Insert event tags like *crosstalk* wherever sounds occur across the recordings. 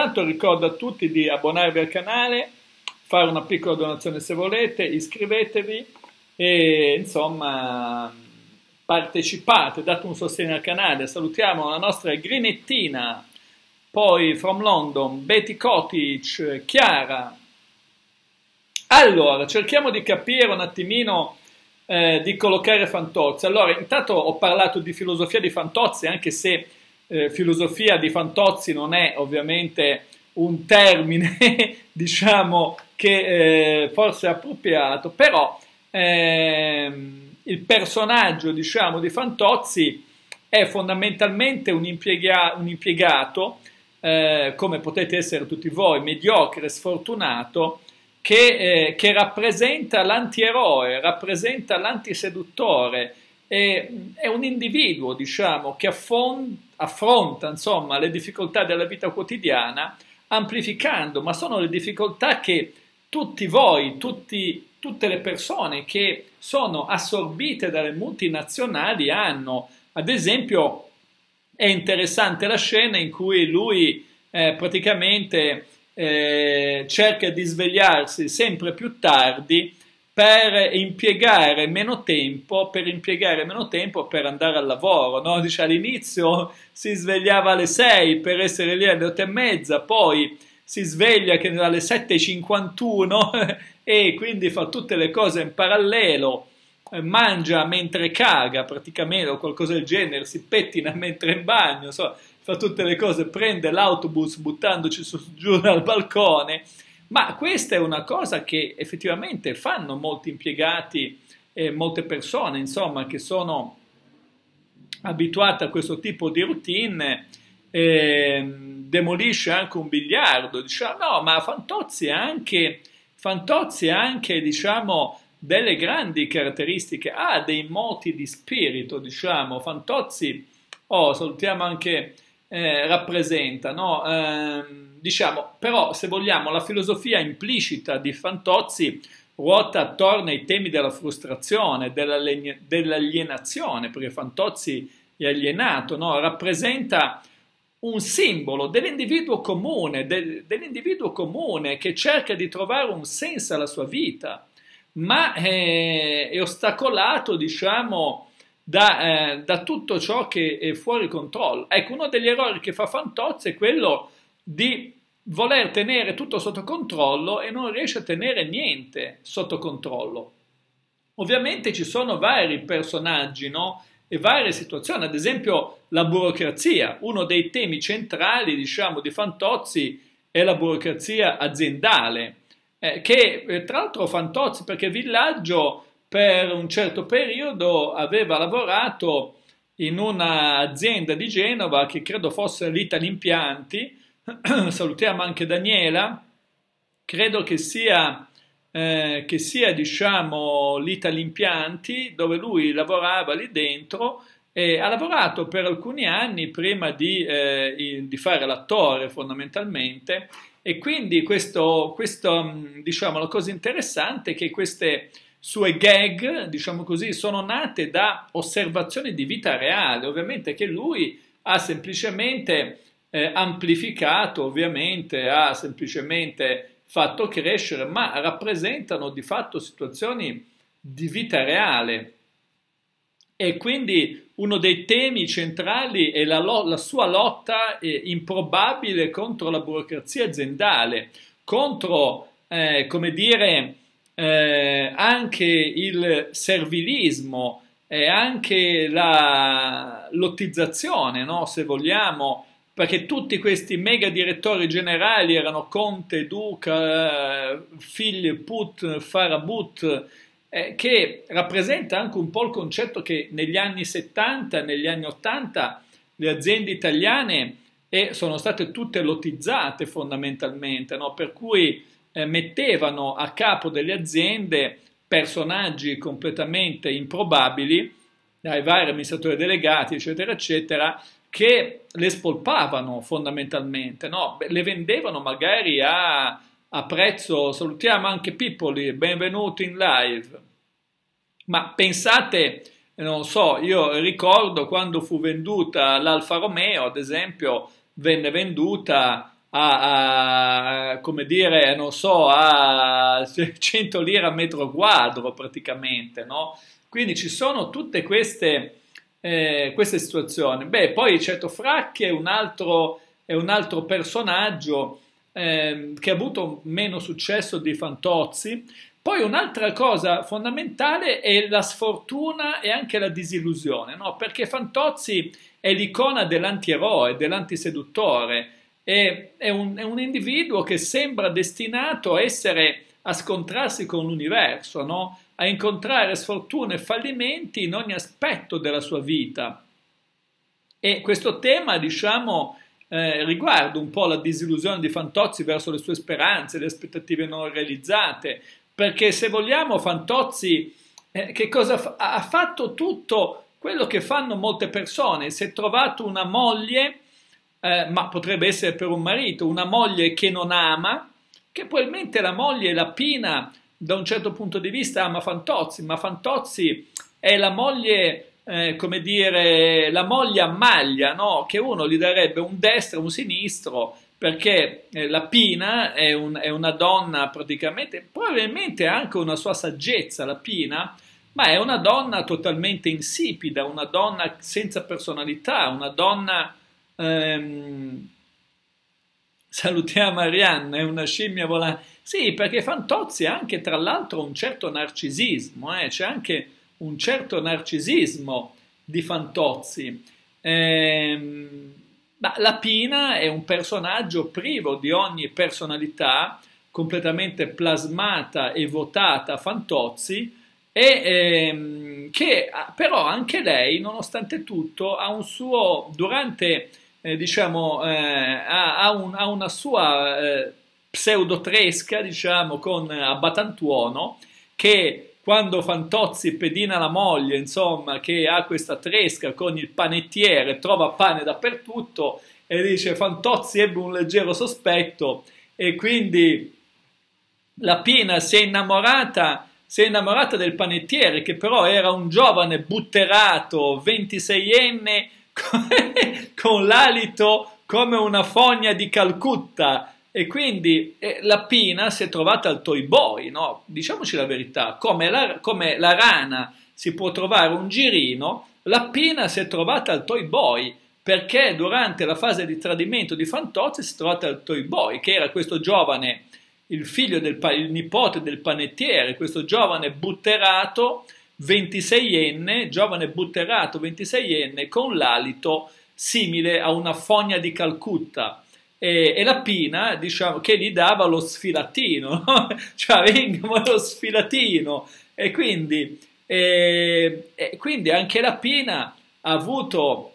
Intanto ricordo a tutti di abbonarvi al canale, fare una piccola donazione se volete, iscrivetevi e insomma partecipate, date un sostegno al canale. Salutiamo la nostra Grinettina, poi from London, Betty Kotic, Chiara. Allora, cerchiamo di capire un attimino eh, di collocare Fantozzi. Allora, intanto ho parlato di filosofia di Fantozzi, anche se eh, filosofia di Fantozzi non è ovviamente un termine, *laughs* diciamo, che eh, forse è appropriato, però ehm, il personaggio, diciamo, di Fantozzi è fondamentalmente un, impiega- un impiegato, eh, come potete essere tutti voi, mediocre, sfortunato, che, eh, che rappresenta l'antieroe, rappresenta l'antiseduttore, è, è un individuo, diciamo, che affronta, affronta insomma, le difficoltà della vita quotidiana amplificando, ma sono le difficoltà che tutti voi, tutti, tutte le persone che sono assorbite dalle multinazionali hanno. Ad esempio, è interessante la scena in cui lui eh, praticamente eh, cerca di svegliarsi sempre più tardi per impiegare meno tempo per, impiegare meno tempo per andare al lavoro. No? Dice, all'inizio si svegliava alle 6 per essere lì alle 8 e mezza, poi si sveglia che alle 7.51 *laughs* e quindi fa tutte le cose in parallelo, eh, mangia mentre caga praticamente o qualcosa del genere, si pettina mentre è in bagno, so, fa tutte le cose, prende l'autobus buttandoci su, giù dal balcone, ma questa è una cosa che effettivamente fanno molti impiegati e molte persone, insomma, che sono abituate a questo tipo di routine. Eh, demolisce anche un biliardo, diciamo, no, ma Fantozzi ha anche, Fantozzi anche, diciamo, delle grandi caratteristiche, ha dei moti di spirito, diciamo, Fantozzi, oh, salutiamo anche eh, rappresenta, no? eh, diciamo, però se vogliamo la filosofia implicita di Fantozzi ruota attorno ai temi della frustrazione, dell'alienazione, perché Fantozzi è alienato, no? rappresenta un simbolo dell'individuo comune, del, dell'individuo comune che cerca di trovare un senso alla sua vita, ma è, è ostacolato, diciamo, da, eh, da, tutto ciò che è fuori controllo. Ecco, uno degli errori che fa Fantozzi è quello di voler tenere tutto sotto controllo e non riesce a tenere niente sotto controllo. Ovviamente ci sono vari personaggi, no? E varie situazioni, ad esempio la burocrazia, uno dei temi centrali, diciamo, di Fantozzi è la burocrazia aziendale, eh, che eh, tra l'altro Fantozzi, perché Villaggio per un certo periodo aveva lavorato in un'azienda di Genova che credo fosse l'Ital Impianti, *clears throat* salutiamo anche Daniela, credo che sia, eh, che sia diciamo, l'Ital Impianti dove lui lavorava lì dentro e ha lavorato per alcuni anni prima di, eh, di fare l'attore fondamentalmente. E quindi questo, questo diciamo, la cosa interessante è che queste sue gag, diciamo così, sono nate da osservazioni di vita reale, ovviamente che lui ha semplicemente eh, amplificato, ovviamente ha semplicemente fatto crescere, ma rappresentano di fatto situazioni di vita reale. E quindi uno dei temi centrali è la, la sua lotta eh, improbabile contro la burocrazia aziendale, contro, eh, come dire, eh, anche il servilismo e anche la lottizzazione, no? se vogliamo, perché tutti questi mega direttori generali erano Conte, Duca, eh, Phil Put, Farabut, eh, che rappresenta anche un po' il concetto che negli anni 70, negli anni 80 le aziende italiane eh, sono state tutte lottizzate fondamentalmente, no? per cui eh, mettevano a capo delle aziende personaggi completamente improbabili, dai vari amministratori delegati, eccetera, eccetera, che le spolpavano fondamentalmente, no? le vendevano magari a, a prezzo, salutiamo anche Pippoli, benvenuto in live, ma pensate, non so, io ricordo quando fu venduta l'Alfa Romeo, ad esempio, venne venduta a, a, come dire, non so, a 100 lire a metro quadro praticamente, no? Quindi ci sono tutte queste, eh, queste situazioni. Beh, poi certo Fracchi è un altro, è un altro personaggio eh, che ha avuto meno successo di Fantozzi. Poi un'altra cosa fondamentale è la sfortuna e anche la disillusione, no? Perché Fantozzi è l'icona dell'antieroe, dell'antiseduttore, è, è, un, è un individuo che sembra destinato a essere a scontrarsi con l'universo, no? A incontrare sfortune e fallimenti in ogni aspetto della sua vita. E questo tema, diciamo, eh, riguarda un po' la disillusione di Fantozzi verso le sue speranze, le aspettative non realizzate, perché se vogliamo Fantozzi eh, che cosa fa? ha fatto tutto quello che fanno molte persone, si è trovato una moglie, eh, ma potrebbe essere per un marito, una moglie che non ama, che probabilmente la moglie la pina da un certo punto di vista ama Fantozzi, ma Fantozzi è la moglie, eh, come dire, la moglie a maglia, no? che uno gli darebbe un destro un sinistro, perché eh, la Pina è, un, è, una donna praticamente, probabilmente anche una sua saggezza, la Pina, ma è una donna totalmente insipida, una donna senza personalità, una donna... Ehm, salutiamo Arianna, è una scimmia volante sì, perché Fantozzi ha anche tra l'altro un certo narcisismo, eh? c'è anche un certo narcisismo di Fantozzi. Ehm, la Pina è un personaggio privo di ogni personalità, completamente plasmata e votata a Fantozzi, e ehm, che però anche lei, nonostante tutto, ha un suo, durante, eh, diciamo, eh, ha, ha, un, ha, una sua eh, pseudotresca, diciamo, con Abbatantuono, che quando Fantozzi pedina la moglie, insomma, che ha questa tresca con il panettiere, trova pane dappertutto e dice Fantozzi ebbe un leggero sospetto e quindi la Pina si è innamorata si è innamorata del panettiere che però era un giovane butterato 26enne *laughs* con, l'alito come una fogna di Calcutta e quindi eh, la Pina si è trovata al Toy Boy, no? diciamoci la verità, come la, come la rana si può trovare un girino, la Pina si è trovata al Toy Boy perché durante la fase di tradimento di Fantozzi si è trovata al Toy Boy, che era questo giovane, il figlio del il nipote del panettiere, questo giovane butterato 26enne, giovane butterato 26enne con l'alito simile a una fogna di Calcutta. E, e, la Pina, diciamo, che gli dava lo sfilatino, no? *laughs* cioè vengono lo sfilatino, e quindi, e, e quindi anche la Pina ha avuto,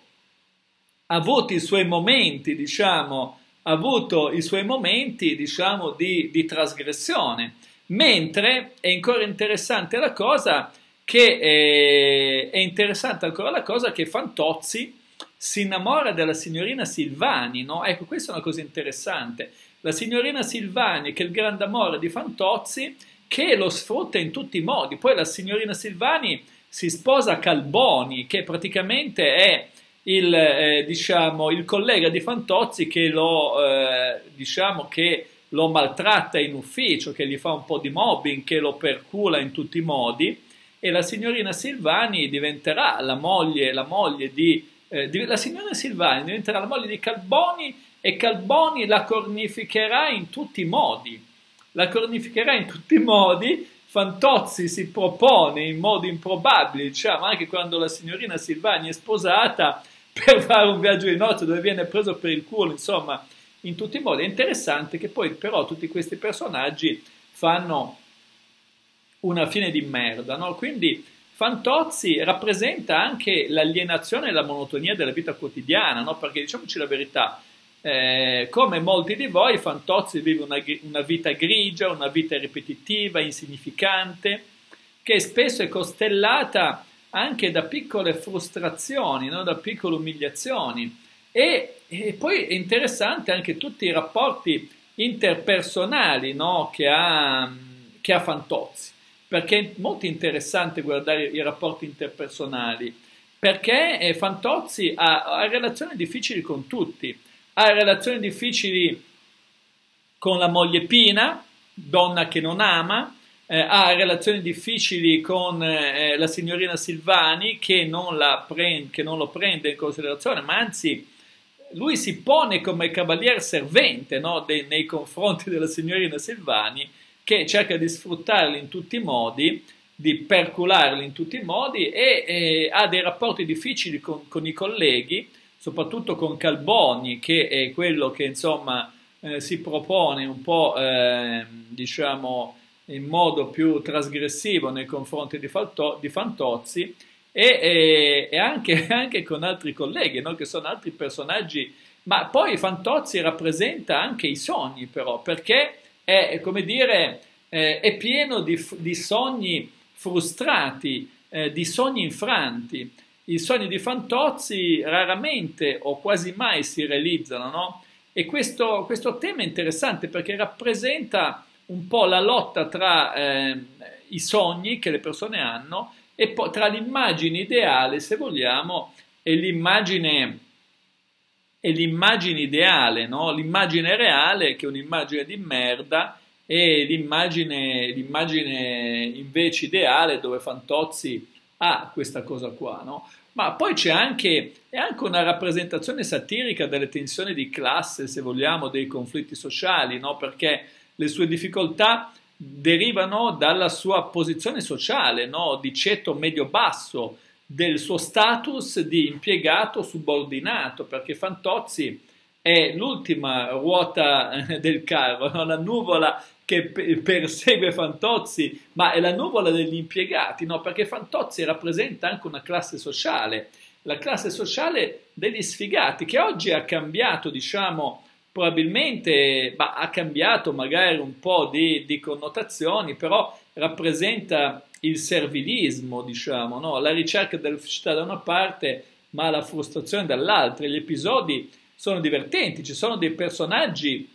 ha avuto i suoi momenti, diciamo, ha avuto i suoi momenti, diciamo, di, di trasgressione, mentre è ancora interessante la cosa che è, è interessante ancora la cosa che Fantozzi si innamora della signorina Silvani, no? Ecco, questa è una cosa interessante. La signorina Silvani, che è il grande amore di Fantozzi, che lo sfrutta in tutti i modi. Poi la signorina Silvani si sposa a Calboni, che praticamente è il, eh, diciamo, il collega di Fantozzi che lo, eh, diciamo, che lo maltratta in ufficio, che gli fa un po' di mobbing, che lo percula in tutti i modi. E la signorina Silvani diventerà la moglie, la moglie di eh, la signora Silvani diventerà la moglie di Calboni e Calboni la cornificherà in tutti i modi. La cornificherà in tutti i modi. Fantozzi si propone in modi improbabili, diciamo, anche quando la signorina Silvani è sposata *laughs* per fare un viaggio di nozze dove viene preso per il culo, insomma, in tutti i modi. È interessante che poi però tutti questi personaggi fanno una fine di merda, no? Quindi Fantozzi rappresenta anche l'alienazione e la monotonia della vita quotidiana, no? perché diciamoci la verità, eh, come molti di voi, Fantozzi vive una, una, vita grigia, una vita ripetitiva, insignificante, che spesso è costellata anche da piccole frustrazioni, no? da piccole umiliazioni. E, e, poi è interessante anche tutti i rapporti interpersonali no? che, ha, che ha Fantozzi perché è molto interessante guardare i rapporti interpersonali, perché Fantozzi ha, ha relazioni difficili con tutti, ha relazioni difficili con la moglie Pina, donna che non ama, eh, ha relazioni difficili con eh, la signorina Silvani che non, che non, lo prende in considerazione, ma anzi lui si pone come cavalier servente no, nei confronti della signorina Silvani che cerca di sfruttarli in tutti i modi, di percularli in tutti i modi e, e ha dei rapporti difficili con, con, i colleghi, soprattutto con Calboni che è quello che insomma eh, si propone un po' eh, diciamo in modo più trasgressivo nei confronti di, Falto, di Fantozzi e, e, e anche, *laughs* anche, con altri colleghi, no? che sono altri personaggi, ma poi Fantozzi rappresenta anche i sogni però, perché è, come dire, eh, è pieno di, di, sogni frustrati, eh, di sogni infranti. I sogni di Fantozzi raramente o quasi mai si realizzano, no? E questo, questo tema è interessante perché rappresenta un po' la lotta tra eh, i sogni che le persone hanno e poi tra l'immagine ideale, se vogliamo, e l'immagine, e l'immagine ideale, no? l'immagine reale che è un'immagine di merda e l'immagine, l'immagine invece ideale dove Fantozzi ha questa cosa qua, no? Ma poi c'è anche, anche, una rappresentazione satirica delle tensioni di classe, se vogliamo, dei conflitti sociali, no? Perché le sue difficoltà derivano dalla sua posizione sociale, no? di ceto medio-basso, del suo status di impiegato subordinato, perché Fantozzi è l'ultima ruota eh, del carro, no? la nuvola che persegue Fantozzi, ma è la nuvola degli impiegati, no? perché Fantozzi rappresenta anche una classe sociale, la classe sociale degli sfigati, che oggi ha cambiato, diciamo, probabilmente bah, ha cambiato magari un po' di, di, connotazioni, però rappresenta il servilismo, diciamo, no? la ricerca della felicità da una parte, ma la frustrazione dall'altra. Gli episodi sono divertenti, ci sono dei personaggi,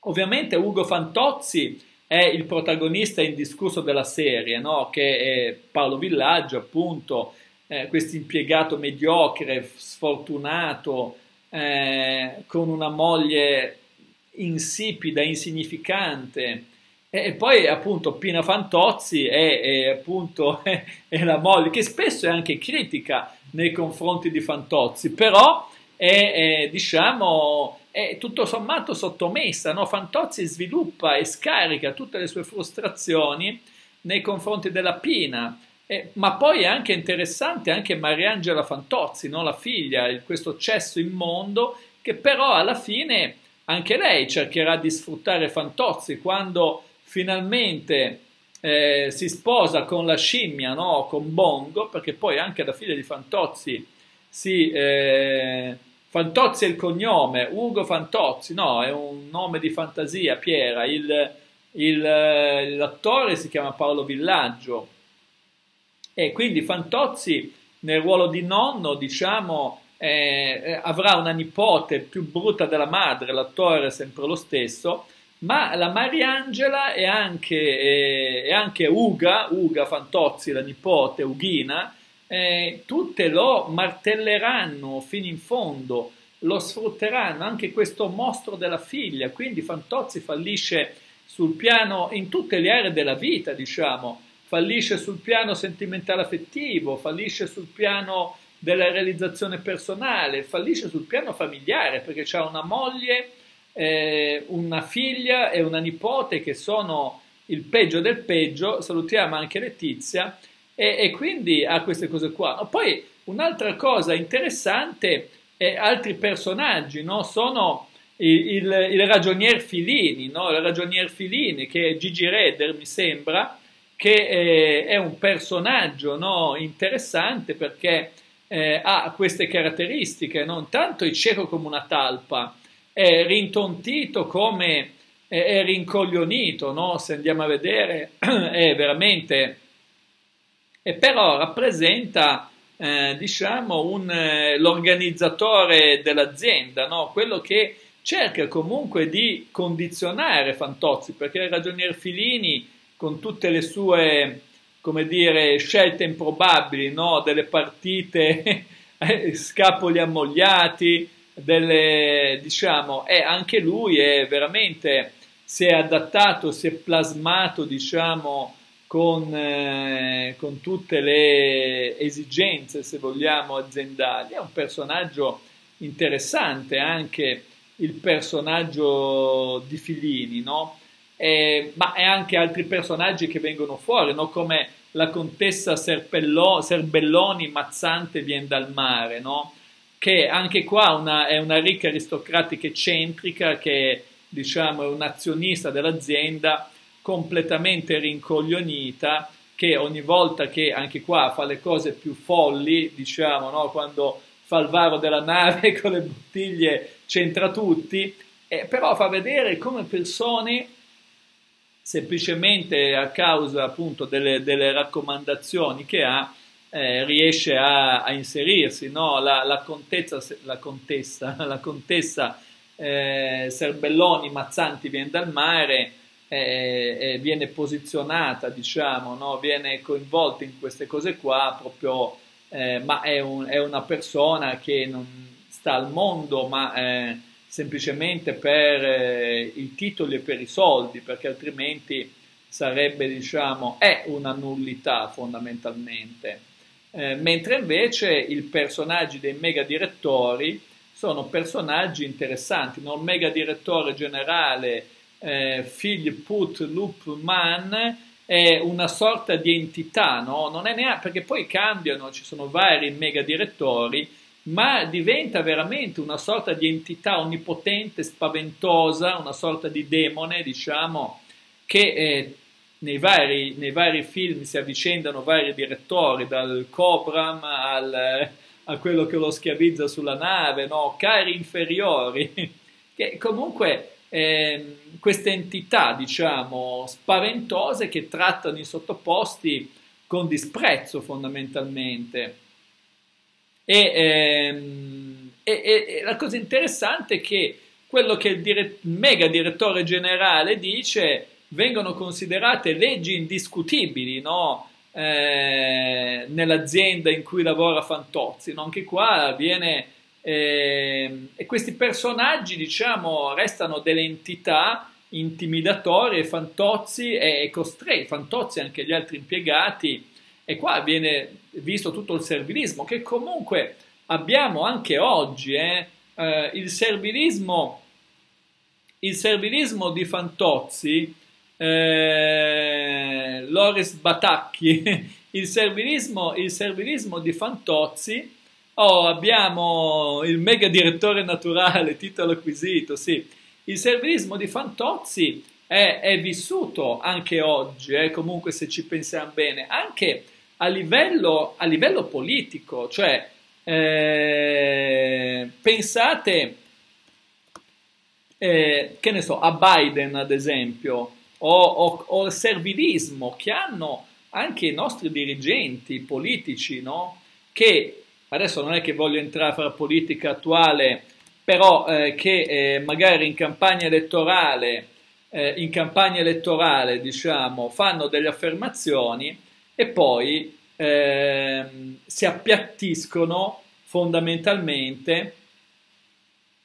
ovviamente Ugo Fantozzi è il protagonista indiscusso della serie, no? che è Paolo Villaggio, appunto, eh, questo impiegato mediocre, sfortunato, eh, con una moglie insipida, insignificante. E, poi appunto Pina Fantozzi è, è appunto è, *laughs* è, la moglie che spesso è anche critica nei confronti di Fantozzi, però è, diciamo è tutto sommato sottomessa. No? Fantozzi sviluppa e scarica tutte le sue frustrazioni nei confronti della Pina eh, ma poi è anche interessante anche Mariangela Fantozzi, no? la figlia, questo cesso immondo, che però alla fine anche lei cercherà di sfruttare Fantozzi quando finalmente eh, si sposa con la scimmia, no? con Bongo, perché poi anche la figlia di Fantozzi si... Eh, Fantozzi è il cognome, Ugo Fantozzi, no, è un nome di fantasia, Piera, l'attore si chiama Paolo Villaggio, e quindi Fantozzi nel ruolo di nonno, diciamo, eh, eh, avrà una nipote più brutta della madre, l'attore è sempre lo stesso, ma la Mariangela e anche, eh, anche Uga, Uga Fantozzi, la nipote, Ughina, eh, tutte lo martelleranno fino in fondo, lo sfrutteranno, anche questo mostro della figlia, quindi Fantozzi fallisce sul piano, in tutte le aree della vita, diciamo, fallisce sul piano sentimentale affettivo, fallisce sul piano della realizzazione personale, fallisce sul piano familiare perché ha una moglie, eh, una figlia e una nipote che sono il peggio del peggio, salutiamo anche Letizia e, e quindi ha queste cose qua. Poi un'altra cosa interessante è altri personaggi, no? sono il, il, il ragionier Filini, no? il ragionier Filini che è Gigi Redder mi sembra, che eh, è un personaggio no, interessante perché eh, ha queste caratteristiche, non tanto è cieco come una talpa, è rintontito come è, rincoglionito, no? se andiamo a vedere *clears throat* è veramente, e però rappresenta eh, diciamo un, eh, l'organizzatore dell'azienda, no? quello che cerca comunque di condizionare Fantozzi, perché il ragionier Filini con tutte le sue, come dire, scelte improbabili, no? delle partite *laughs* scapoli ammogliati, delle, diciamo, è anche lui è veramente, si è adattato, si è plasmato, diciamo, con, eh, con tutte le esigenze, se vogliamo, aziendali. È un personaggio interessante anche il personaggio di Filini, no? Eh, ma è anche altri personaggi che vengono fuori, no? come la contessa Serpello, Serbelloni Mazzante viene dal mare, no? Che anche qua una, è una ricca aristocratica eccentrica che diciamo, è un azionista dell'azienda completamente rincoglionita che ogni volta che anche qua fa le cose più folli, diciamo, no? quando fa il varo della nave *laughs* con le bottiglie c'entra tutti, eh, però fa vedere come persone semplicemente a causa appunto delle, delle raccomandazioni che ha eh, riesce a, a inserirsi, no? la, la, contessa, la contessa, *laughs* la contessa eh, Serbelloni Mazzanti viene dal mare, eh, viene posizionata, diciamo, no? viene coinvolta in queste cose qua proprio, eh, ma è, un, è, una persona che non sta al mondo, ma eh, semplicemente per eh, i titoli e per i soldi, perché altrimenti sarebbe, diciamo, è una nullità fondamentalmente. Eh, mentre invece i personaggi dei mega direttori sono personaggi interessanti. No? Il mega direttore generale eh, Philip Put Loop Man è una sorta di entità, no? non è neanche, perché poi cambiano, ci sono vari mega direttori ma diventa veramente una sorta di entità onnipotente, spaventosa, una sorta di demone, diciamo, che eh, nei, vari, nei, vari, film si avvicendano vari direttori, dal Cobram al, a quello che lo schiavizza sulla nave, no? cari inferiori, *laughs* che comunque eh, queste entità, diciamo, spaventose che trattano i sottoposti con disprezzo fondamentalmente. E, ehm, e, e, la cosa interessante è che quello che il dire- mega direttore generale dice vengono considerate leggi indiscutibili no? eh, nell'azienda in cui lavora Fantozzi. No? Anche qua viene... Eh, e questi personaggi, diciamo, restano delle entità intimidatorie, Fantozzi è costretto, Fantozzi e anche gli altri impiegati e qua viene visto tutto il servilismo che comunque abbiamo anche oggi. Eh? Eh, il, servilismo, il servilismo di Fantozzi, eh, Loris Batacchi, *laughs* il servilismo, il servilismo di Fantozzi, oh, abbiamo il mega direttore naturale, titolo acquisito, sì. Il servilismo di Fantozzi è, è vissuto anche oggi, eh, comunque se ci pensiamo bene, anche a livello, a livello politico, cioè eh, pensate, eh, che ne so, a Biden ad esempio, o, o, o il servilismo che hanno anche i nostri dirigenti politici, no? che adesso non è che voglio entrare a fare politica attuale, però eh, che eh, magari in campagna elettorale, eh, in campagna elettorale diciamo, fanno delle affermazioni e poi ehm, si appiattiscono fondamentalmente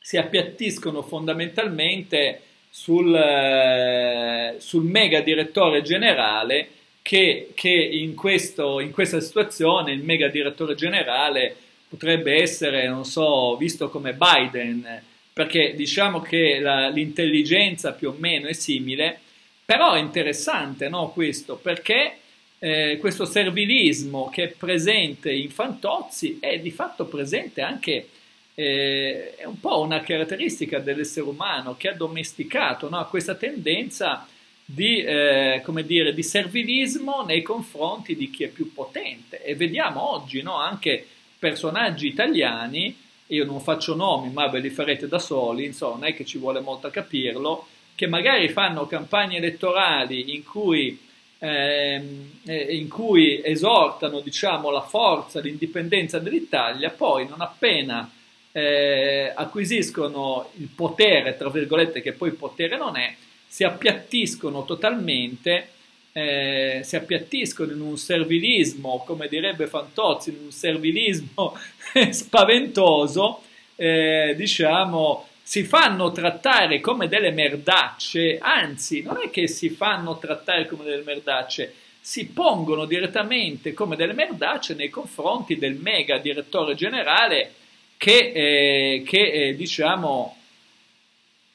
si appiattiscono fondamentalmente sul, eh, sul mega direttore generale che, che in, questo, in, questa situazione il mega direttore generale potrebbe essere, non so, visto come Biden, perché diciamo che l'intelligenza più o meno è simile, però è interessante no, questo, perché eh, questo servilismo che è presente in Fantozzi è di fatto presente anche, eh, è un po' una caratteristica dell'essere umano che ha domesticato no? questa tendenza di, eh, dire, di servilismo nei confronti di chi è più potente e vediamo oggi no? anche personaggi italiani, io non faccio nomi ma ve li farete da soli, insomma non è che ci vuole molto a capirlo, che magari fanno campagne elettorali in cui Ehm, eh, in cui esortano diciamo, la forza, l'indipendenza dell'Italia, poi non appena eh, acquisiscono il potere, tra virgolette, che poi potere non è, si appiattiscono totalmente, eh, si appiattiscono in un servilismo, come direbbe Fantozzi, in un servilismo *laughs* spaventoso, eh, diciamo, si fanno trattare come delle merdacce, anzi, non è che si fanno trattare come delle merdacce, si pongono direttamente come delle merdacce nei confronti del mega direttore generale che, eh, che eh, diciamo,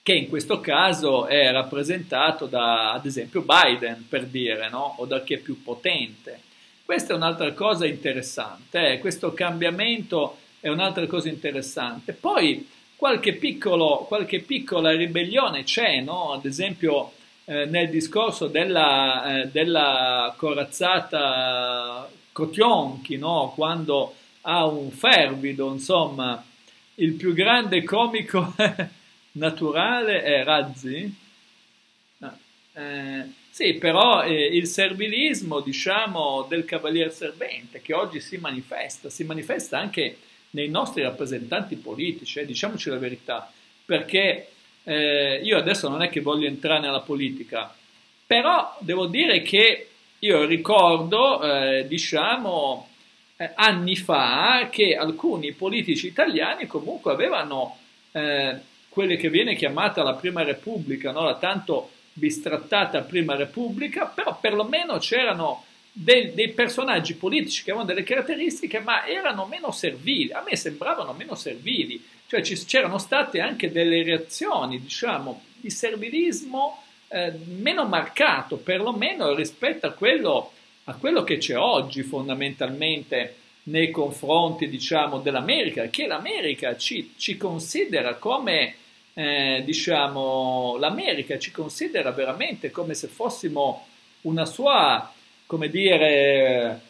che in questo caso è rappresentato da, ad esempio, Biden, per dire, no? o da chi è più potente. Questa è un'altra cosa interessante, eh? questo cambiamento è un'altra cosa interessante. Poi qualche, piccolo, qualche piccola ribellione c'è, no? ad esempio eh, nel discorso della, eh, della corazzata Cotionchi, no? quando ha un fervido, insomma, il più grande comico *laughs* naturale è Razzi. No. Eh, sì, però eh, il servilismo, diciamo, del cavaliere servente, che oggi si manifesta, si manifesta anche nei nostri rappresentanti politici, eh, diciamoci la verità, perché eh, io adesso non è che voglio entrare nella politica, però devo dire che io ricordo, eh, diciamo, eh, anni fa che alcuni politici italiani comunque avevano eh, quelle che viene chiamata la Prima Repubblica, no? la tanto bistrattata Prima Repubblica, però perlomeno c'erano dei, dei, personaggi politici che avevano delle caratteristiche, ma erano meno servili, a me sembravano meno servili, cioè ci, c'erano state anche delle reazioni, diciamo, di servilismo eh, meno marcato, perlomeno rispetto a quello, a quello che c'è oggi fondamentalmente nei confronti, diciamo, dell'America, che l'America ci, ci considera come, eh, diciamo, l'America ci considera veramente come se fossimo una sua come dire,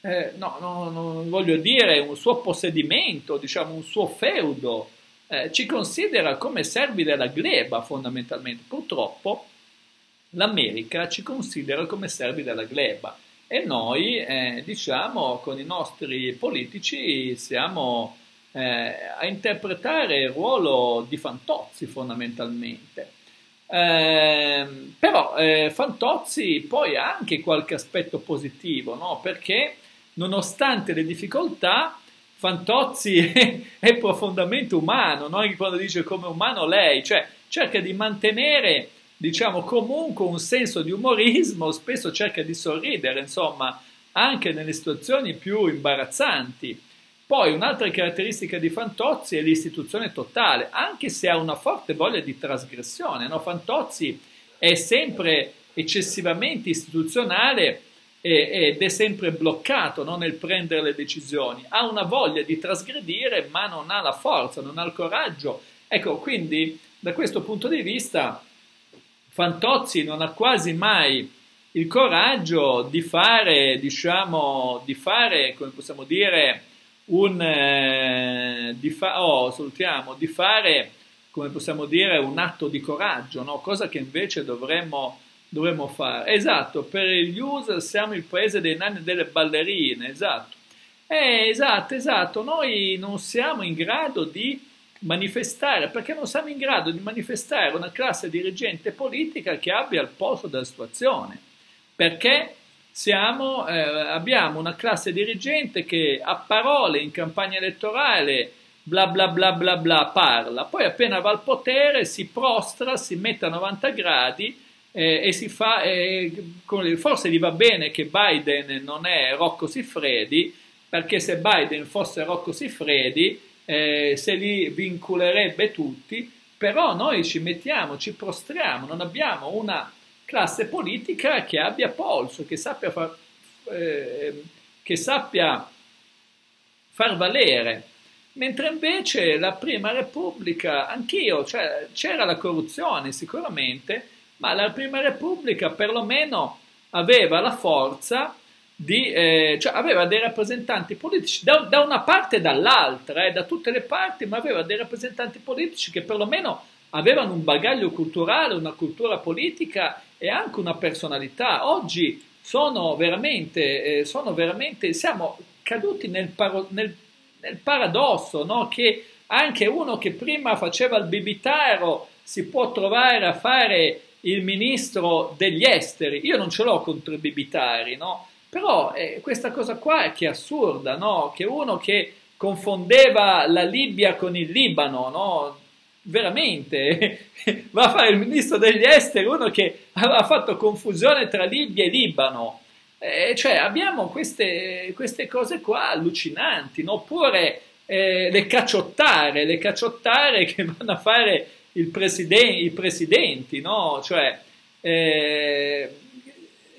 eh, no, no, non voglio dire un suo possedimento, diciamo un suo feudo, eh, ci considera come servi della gleba fondamentalmente. Purtroppo l'America ci considera come servi della gleba e noi, eh, diciamo, con i nostri politici siamo eh, a interpretare il ruolo di fantozzi fondamentalmente. Eh, però Fantozzi poi ha anche qualche aspetto positivo, no? perché nonostante le difficoltà, Fantozzi è, *laughs* è profondamente umano, no? quando dice come umano lei, cioè cerca di mantenere diciamo comunque un senso di umorismo, spesso cerca di sorridere, insomma, anche nelle situazioni più imbarazzanti. Poi un'altra caratteristica di Fantozzi è l'istituzione totale, anche se ha una forte voglia di trasgressione. No? Fantozzi è sempre eccessivamente istituzionale ed è sempre bloccato no? nel prendere le decisioni. Ha una voglia di trasgredire, ma non ha la forza, non ha il coraggio. Ecco, quindi da questo punto di vista Fantozzi non ha quasi mai il coraggio di fare, diciamo, di fare, come possiamo dire, un, eh, di, fa- oh, salutiamo, di fare, come possiamo dire, un atto di coraggio, no? cosa che invece dovremmo, dovremmo fare. Esatto, per gli user siamo il paese dei nani e delle ballerine, esatto. Eh, esatto, esatto, noi non siamo in grado di manifestare, perché non siamo in grado di manifestare una classe dirigente politica che abbia il posto della situazione, perché siamo, eh, abbiamo una classe dirigente che a parole in campagna elettorale bla bla bla bla bla parla, poi appena va al potere si prostra, si mette a 90 gradi eh, e si fa, eh, forse gli va bene che Biden non è Rocco Siffredi, perché se Biden fosse Rocco Siffredi eh, se li vincolerebbe tutti, però noi ci mettiamo, ci prostriamo, non abbiamo una classe politica che abbia polso, che sappia far, eh, che sappia far valere. Mentre invece la prima repubblica, anch'io, cioè, c'era la corruzione sicuramente, ma la prima repubblica perlomeno aveva la forza di, eh, cioè aveva dei rappresentanti politici da, da una parte e dall'altra, eh, da tutte le parti, ma aveva dei rappresentanti politici che perlomeno avevano un bagaglio culturale, una cultura politica e anche una personalità. Oggi sono veramente, eh, sono veramente siamo caduti nel, paro, nel, nel paradosso no? che anche uno che prima faceva il bibitaro si può trovare a fare il ministro degli esteri. Io non ce l'ho contro i bibitari, no? Però eh, questa cosa qua è che è assurda, no? che uno che confondeva la Libia con il Libano, no? Veramente, *laughs* va a fare il ministro degli esteri uno che ha fatto confusione tra Libia e Libano. Eh, cioè abbiamo queste, queste, cose qua allucinanti, no? oppure eh, le cacciottare, le cacciottare che vanno a fare presiden- i presidenti, no? cioè eh,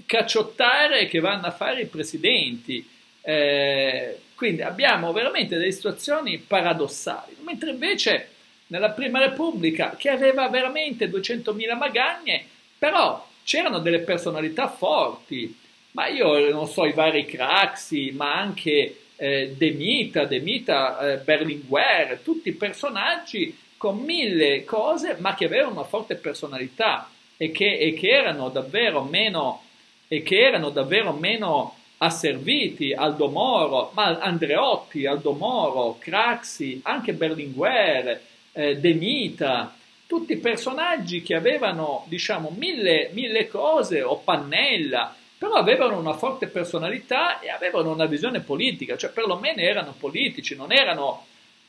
cacciottare che vanno a fare i presidenti. Eh, quindi abbiamo veramente delle situazioni paradossali, mentre invece nella Prima Repubblica, che aveva veramente 200.000 magagne, però c'erano delle personalità forti, ma io non so, i vari Craxi, ma anche eh, De Mita, De Mita eh, Berlinguer, tutti personaggi con mille cose, ma che avevano una forte personalità e che, e che erano davvero meno e che erano davvero meno asserviti, Aldo Moro, ma Andreotti, Aldo Moro, Craxi, anche Berlinguer, eh, De Mita, tutti personaggi che avevano, diciamo, mille, mille cose, o Pannella, però avevano una forte personalità e avevano una visione politica, cioè perlomeno erano politici, non erano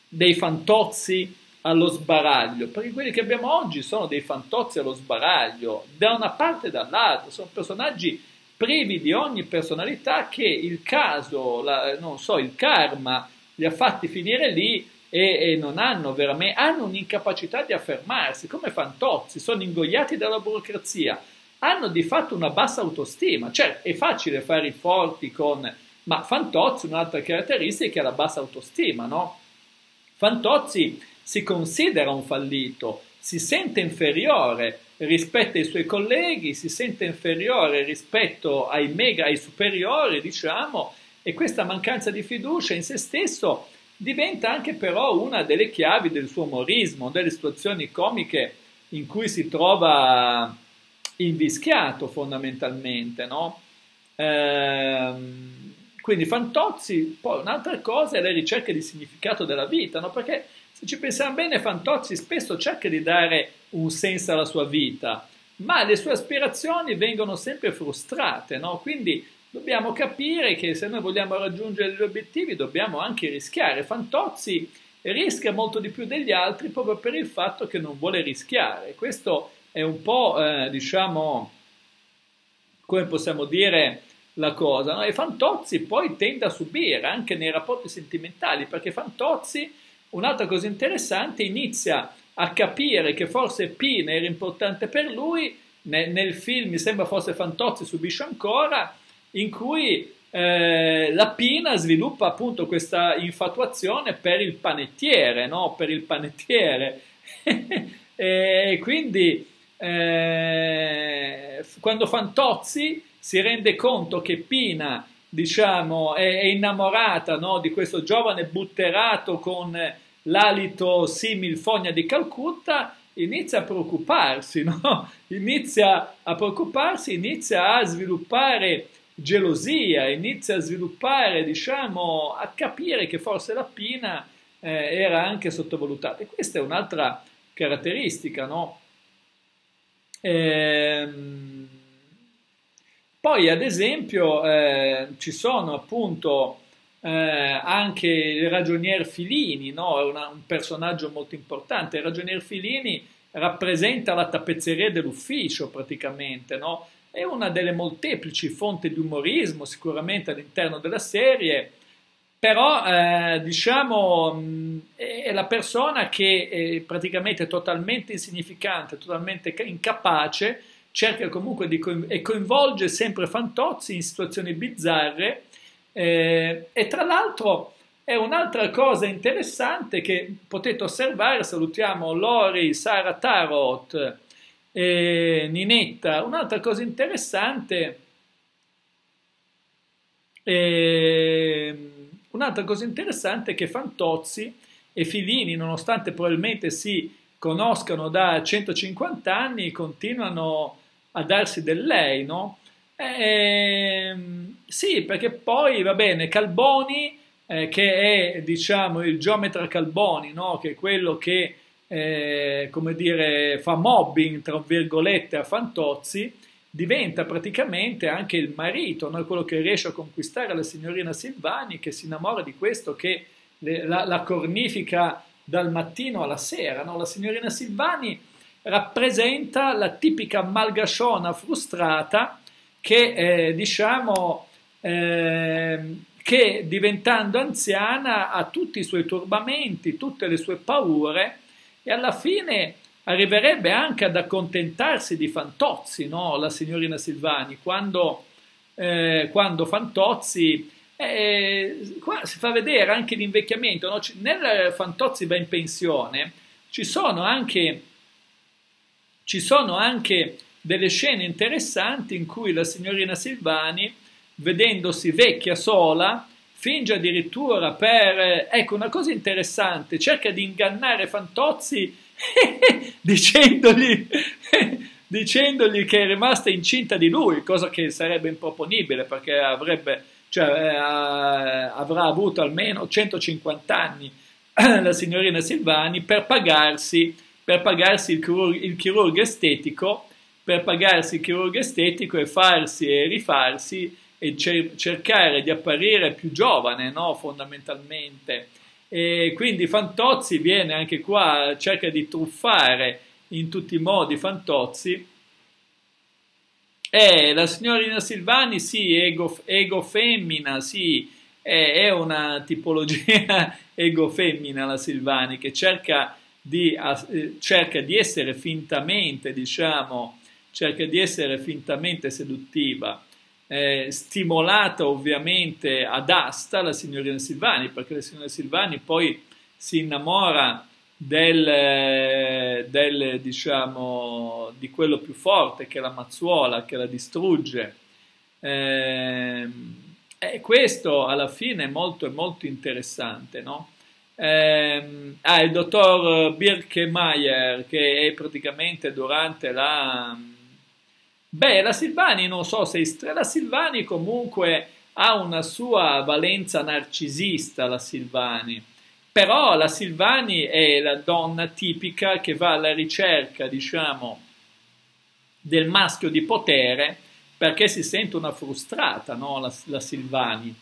dei fantozzi allo sbaraglio, perché quelli che abbiamo oggi sono dei fantozzi allo sbaraglio, da una parte e dall'altra, sono personaggi privi di ogni personalità che il caso, la, non so, il karma li ha fatti finire lì e, e non hanno veramente, hanno un'incapacità di affermarsi, come fantozzi, sono ingoiati dalla burocrazia, hanno di fatto una bassa autostima, certo è facile fare i forti con, ma Fantozzi un'altra caratteristica è la bassa autostima, no? Fantozzi si considera un fallito, si sente inferiore, rispetto ai suoi colleghi, si sente inferiore rispetto ai mega, ai superiori, diciamo, e questa mancanza di fiducia in se stesso diventa anche però una delle chiavi del suo umorismo, delle situazioni comiche in cui si trova invischiato fondamentalmente, no? Ehm, quindi Fantozzi, poi un'altra cosa è la ricerca di significato della vita, no? Perché se ci pensiamo bene, Fantozzi spesso cerca di dare un senso alla sua vita, ma le sue aspirazioni vengono sempre frustrate, no? Quindi dobbiamo capire che se noi vogliamo raggiungere gli obiettivi dobbiamo anche rischiare. Fantozzi rischia molto di più degli altri proprio per il fatto che non vuole rischiare. Questo è un po', eh, diciamo, come possiamo dire, la cosa. No? E Fantozzi poi tende a subire anche nei rapporti sentimentali, perché Fantozzi Un'altra cosa interessante, inizia a capire che forse Pina era importante per lui, nel, nel film mi sembra forse Fantozzi subisce ancora, in cui eh, la Pina sviluppa appunto questa infatuazione per il panettiere, no? Per il panettiere. *laughs* e quindi eh, quando Fantozzi si rende conto che Pina diciamo, è, è innamorata no, di questo giovane butterato con l'alito simil fogna di Calcutta, inizia a preoccuparsi, no? *laughs* inizia a preoccuparsi, inizia a sviluppare gelosia, inizia a sviluppare, diciamo, a capire che forse la Pina eh, era anche sottovalutata. E questa è un'altra caratteristica, no? Ehm, poi, ad esempio, eh, ci sono appunto eh, anche il ragionier Filini, no? una, un personaggio molto importante. Il ragionier Filini rappresenta la tappezzeria dell'ufficio praticamente, no? è una delle molteplici fonti di umorismo sicuramente all'interno della serie, però eh, diciamo è la persona che è praticamente totalmente insignificante, totalmente incapace cerca comunque di coinvolgere e coinvolge sempre Fantozzi in situazioni bizzarre eh, e tra l'altro è un'altra cosa interessante che potete osservare, salutiamo Lori, Sara Tarot, e Ninetta, un'altra cosa interessante eh, un'altra cosa interessante è che Fantozzi e Filini, nonostante probabilmente si conoscano da 150 anni, continuano a darsi del lei, no? Eh, sì, perché poi va bene, Calboni, eh, che è diciamo il geometra Calboni, no? che è quello che eh, come dire, fa mobbing tra virgolette a Fantozzi, diventa praticamente anche il marito, no? quello che riesce a conquistare la signorina Silvani, che si innamora di questo che le, la, la, cornifica dal mattino alla sera. No? La signorina Silvani rappresenta la tipica malgasciona frustrata che, eh, diciamo, eh, che diventando anziana ha tutti i suoi turbamenti, tutte le sue paure e alla fine arriverebbe anche ad accontentarsi di Fantozzi, no? la signorina Silvani, quando, eh, quando Fantozzi eh, qua si fa vedere anche l'invecchiamento. No? Nel Fantozzi va in pensione ci sono anche, ci sono anche delle scene interessanti in cui la signorina Silvani, vedendosi vecchia sola, finge addirittura per... Ecco, una cosa interessante, cerca di ingannare Fantozzi *laughs* dicendogli, *laughs* dicendogli che è rimasta incinta di lui, cosa che sarebbe improponibile perché avrebbe, cioè, eh, avrà avuto almeno 150 anni *clears throat* la signorina Silvani per pagarsi, per pagarsi il, chirurgo, il chirurgo estetico per pagarsi il chirurgo estetico e farsi e rifarsi e cer- cercare di apparire più giovane, no? fondamentalmente. E quindi Fantozzi viene anche qua, cerca di truffare in tutti i modi Fantozzi. E la signorina Silvani, sì, ego, ego femmina, sì, è, è, una tipologia *laughs* ego femmina la Silvani che cerca di, eh, cerca di essere fintamente, diciamo, cerca di essere fintamente seduttiva eh, stimolata ovviamente ad asta la signorina Silvani, perché la signorina Silvani poi si innamora del, del, diciamo, di quello più forte che è la mazzuola, che la distrugge. Eh, e questo alla fine è molto, molto interessante, no? Eh, ah, il dottor Birkemeyer, che è praticamente durante la Beh, la Silvani non so se la Silvani comunque ha una sua valenza narcisista, la Silvani. Però la Silvani è la donna tipica che va alla ricerca, diciamo, del maschio di potere perché si sente una frustrata, no? la, la Silvani.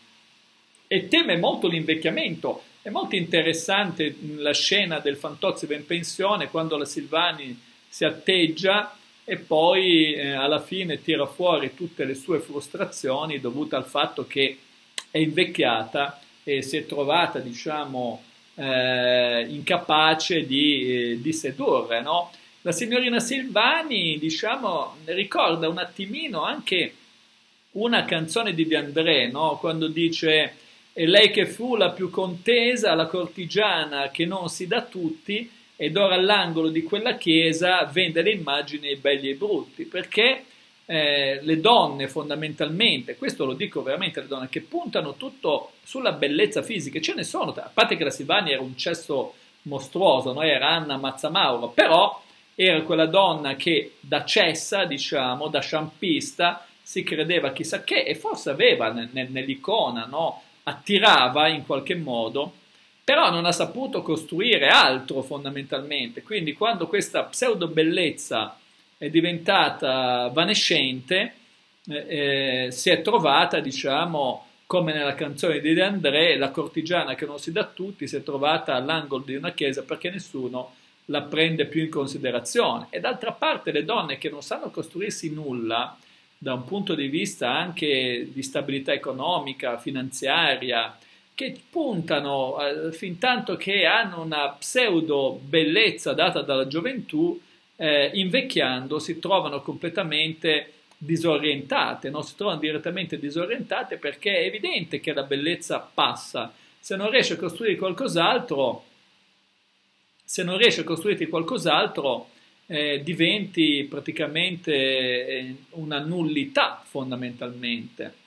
E teme molto l'invecchiamento. È molto interessante la scena del Fantozzi in pensione quando la Silvani si atteggia e poi eh, alla fine tira fuori tutte le sue frustrazioni dovute al fatto che è invecchiata e si è trovata, diciamo, eh, incapace di, eh, di sedurre, no? La signorina Silvani, diciamo, ricorda un attimino anche una canzone di De André, no? Quando dice è lei che fu la più contesa, la cortigiana che non si dà tutti, ed ora all'angolo di quella chiesa vende le immagini belli e brutti, perché eh, le donne fondamentalmente, questo lo dico veramente alle donne, che puntano tutto sulla bellezza fisica, ce ne sono, a parte che la Silvani era un cesso mostruoso, no? era Anna Mazzamauro, però era quella donna che da cessa, diciamo, da sciampista, si credeva chissà che e forse aveva nell'icona, no? Attirava in qualche modo però non ha saputo costruire altro fondamentalmente. Quindi quando questa pseudo bellezza è diventata vanescente, eh, eh, si è trovata, diciamo, come nella canzone di De André, la cortigiana che non si dà a tutti, si è trovata all'angolo di una chiesa perché nessuno la prende più in considerazione. E d'altra parte le donne che non sanno costruirsi nulla, da un punto di vista anche di stabilità economica, finanziaria, che puntano eh, fin tanto che hanno una pseudo bellezza data dalla gioventù, eh, invecchiando si trovano completamente disorientate, no? si trovano direttamente disorientate perché è evidente che la bellezza passa. Se non riesci a costruire qualcos'altro, se non riesci a costruirti qualcos'altro, eh, diventi praticamente eh, una nullità fondamentalmente.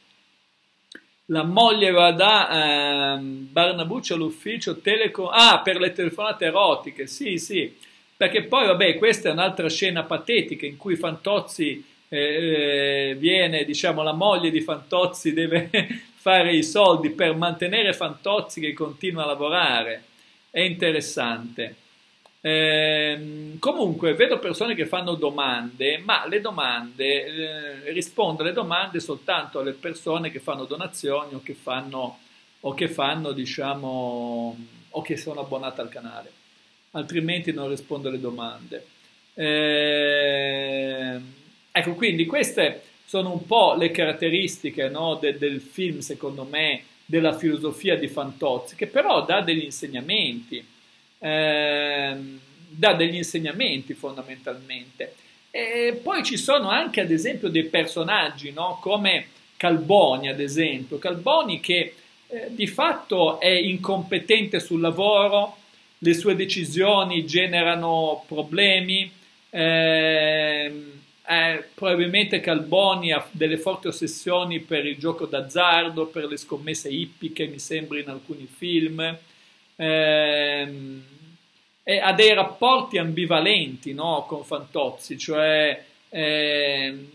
La moglie va da ehm, Barnabuccio all'ufficio Telecom, ah, per le telefonate erotiche, sì, sì, perché poi, vabbè, questa è un'altra scena patetica in cui Fantozzi eh, viene, diciamo, la moglie di Fantozzi deve *laughs* fare i soldi per mantenere Fantozzi che continua a lavorare, è interessante. Eh, comunque vedo persone che fanno domande, ma le domande eh, rispondo alle domande soltanto alle persone che fanno donazioni o che fanno o che fanno, diciamo, o che sono abbonate al canale, altrimenti non rispondo alle domande. Eh, ecco, quindi queste sono un po' le caratteristiche no, de, del film, secondo me, della filosofia di Fantozzi, che però dà degli insegnamenti, eh, dà degli insegnamenti fondamentalmente. E poi ci sono anche, ad esempio, dei personaggi, no, come Calboni, ad esempio, Calboni che eh, di fatto è incompetente sul lavoro, le sue decisioni generano problemi, eh, eh, probabilmente Calboni ha delle forti ossessioni per il gioco d'azzardo, per le scommesse ippiche, mi sembra in alcuni film, eh, e ha dei rapporti ambivalenti no, con Fantozzi, cioè eh,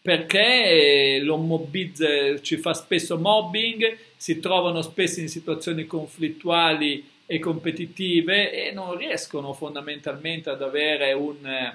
perché lo mobbizza, ci fa spesso mobbing, si trovano spesso in situazioni conflittuali e competitive e non riescono fondamentalmente ad avere un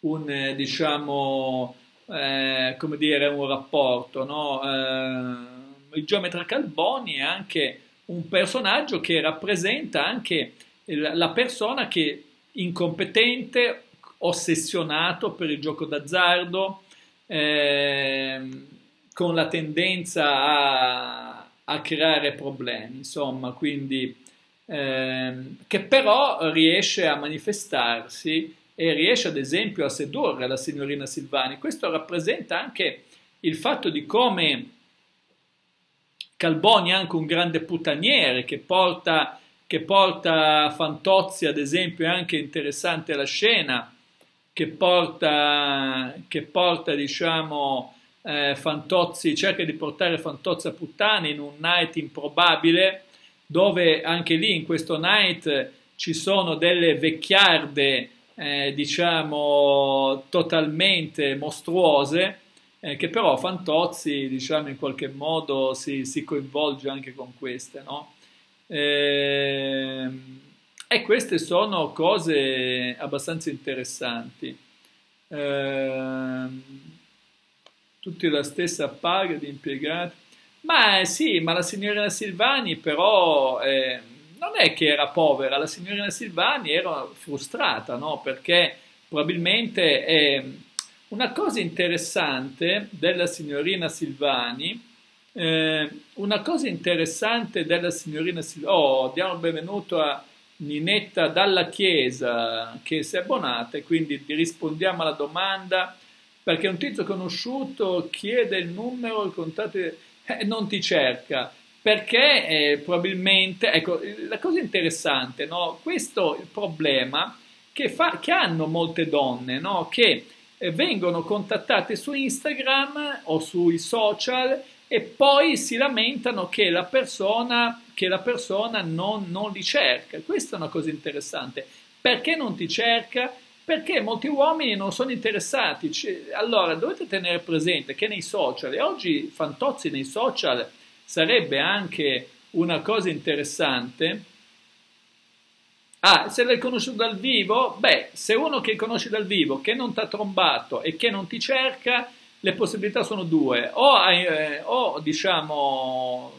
un, diciamo, eh, come dire, un rapporto. No? Eh, il geometra Calboni è anche un personaggio che rappresenta anche la persona che incompetente, ossessionato per il gioco d'azzardo, eh, con la tendenza a, a, creare problemi, insomma, quindi eh, che però riesce a manifestarsi e riesce ad esempio a sedurre la signorina Silvani. Questo rappresenta anche il fatto di come Calboni è anche un grande puttaniere che porta, che porta Fantozzi, ad esempio, è anche interessante la scena, che porta, che porta diciamo, eh, Fantozzi, cerca di portare Fantozzi a puttane in un night improbabile, dove anche lì in questo night ci sono delle vecchiarde eh, diciamo totalmente mostruose eh, che però Fantozzi diciamo in qualche modo si, si coinvolge anche con queste no? eh, e queste sono cose abbastanza interessanti ehm, tutti la stessa paga di impiegati ma sì ma la signorina Silvani però eh, non è che era povera, la signorina Silvani era frustrata, no? perché probabilmente eh, una cosa interessante della signorina Silvani, eh, una cosa interessante della signorina Silvani, oh, diamo il benvenuto a Ninetta dalla Chiesa che si è abbonata e quindi rispondiamo alla domanda perché un tizio conosciuto chiede il numero, il contatto, eh, non ti cerca perché eh, probabilmente, ecco, la cosa interessante, no? questo il problema che, fa, che hanno molte donne, no? che vengono contattate su Instagram o sui social e poi si lamentano che la persona, che la persona non, non li cerca. Questa è una cosa interessante. Perché non ti cerca? Perché molti uomini non sono interessati. Allora dovete tenere presente che nei social, e oggi Fantozzi nei social sarebbe anche una cosa interessante. Ah, se l'hai conosciuto dal vivo? Beh, se uno che conosci dal vivo, che non ti ha trombato e che non ti cerca, le possibilità sono due. O, eh, o diciamo,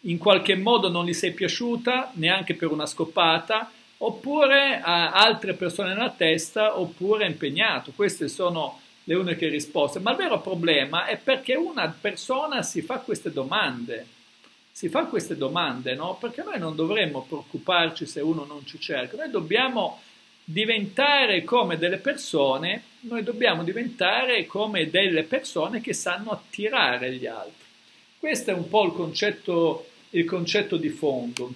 in qualche modo non gli sei piaciuta, neanche per una scoppata, oppure ha altre persone nella testa, oppure è impegnato. Queste sono le uniche risposte, ma il vero problema è perché una persona si fa queste domande, si fa queste domande, no? Perché noi non dovremmo preoccuparci se uno non ci cerca, noi dobbiamo diventare come delle persone, noi dobbiamo diventare come delle persone che sanno attirare gli altri. Questo è un po' il concetto, il concetto di fondo.